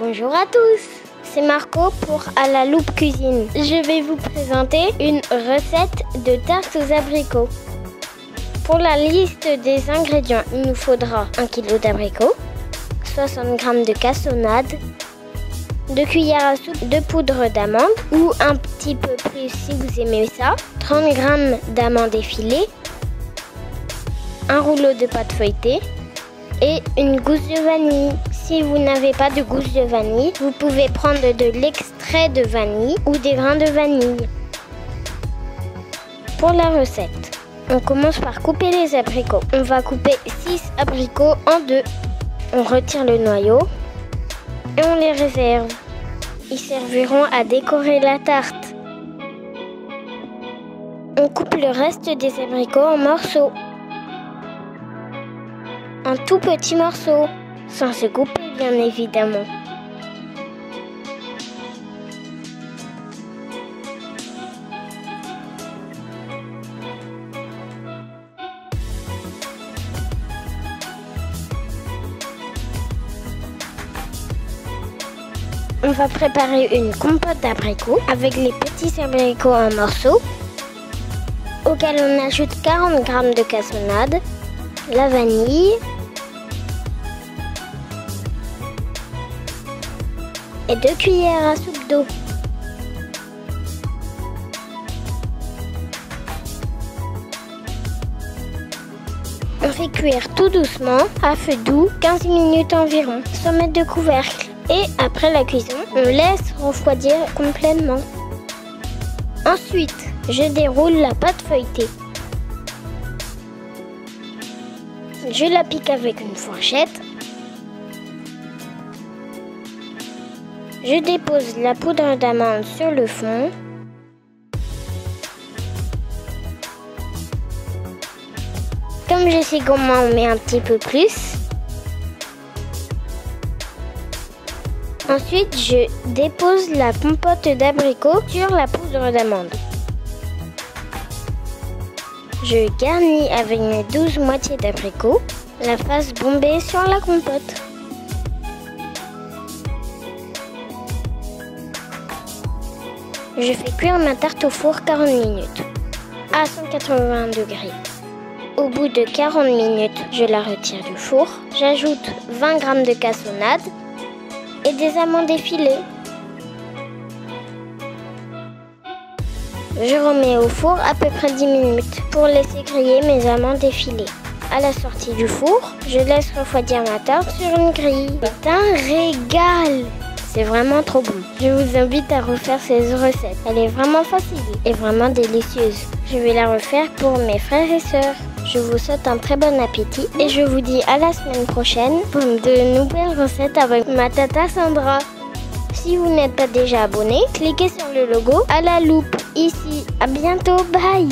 Bonjour à tous, c'est Marco pour À la loupe cuisine. Je vais vous présenter une recette de tarte aux abricots. Pour la liste des ingrédients, il nous faudra 1 kg d'abricots, 60 g de cassonade, 2 cuillères à soupe de poudre d'amande ou un petit peu plus si vous aimez ça, 30 g d'amandes effilées, un rouleau de pâte feuilletée et une gousse de vanille. Si vous n'avez pas de gousse de vanille, vous pouvez prendre de l'extrait de vanille ou des grains de vanille. Pour la recette, on commence par couper les abricots. On va couper 6 abricots en deux. On retire le noyau et on les réserve. Ils serviront à décorer la tarte. On coupe le reste des abricots en morceaux. En tout petits morceaux, sans se couper bien évidemment. On va préparer une compote d'abricots avec les petits abricots en morceaux, auquel on ajoute 40 g de cassonade, la vanille et 2 cuillères à soupe d'eau. On fait cuire tout doucement à feu doux 15 minutes environ, sans mettre de couvercle. Et après la cuisson, on laisse refroidir complètement. Ensuite, je déroule la pâte feuilletée. Je la pique avec une fourchette. Je dépose la poudre d'amande sur le fond. Comme je sais comment on met un petit peu plus. Ensuite, je dépose la compote d'abricot sur la poudre d'amande. Je garnis avec mes 12 moitiés d'abricots, la face bombée sur la compote. Je fais cuire ma tarte au four 40 minutes à 180 degrés. Au bout de 40 minutes, je la retire du four. J'ajoute 20 g de cassonade et des amandes effilées. Je remets au four à peu près 10 minutes pour laisser griller mes amandes effilées. À la sortie du four, je laisse refroidir ma tarte sur une grille. C'est un régal C'est vraiment trop bon. Je vous invite à refaire cette recette. Elle est vraiment facile et vraiment délicieuse. Je vais la refaire pour mes frères et sœurs. Je vous souhaite un très bon appétit et je vous dis à la semaine prochaine pour de nouvelles recettes avec ma tata Sandra. Si vous n'êtes pas déjà abonné, cliquez sur le logo à la loupe ici. À bientôt, bye